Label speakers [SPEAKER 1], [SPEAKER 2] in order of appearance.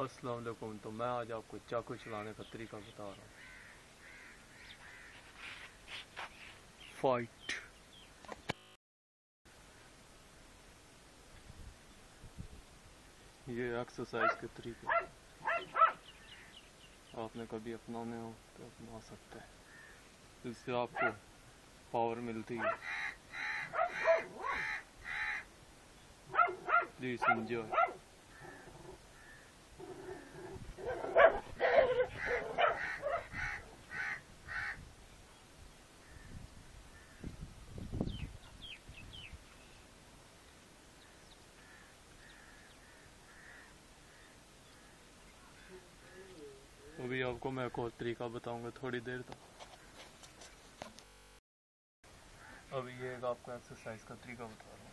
[SPEAKER 1] वालेकुम तो मैं आज आपको चाकू चलाने का तरीका बता रहा हूँ। फाइट ये एक्सरसाइज के तरीके आपने कभी अपनाने हो तो अपना सकते हैं। इससे आपको पावर मिलती है। प्लीज़ एंजॉय आपको मैं एक और तरीका बताऊँगा थोड़ी देर तक। अब ये एक आपको एक्सरसाइज का तरीका बता रहा हूँ।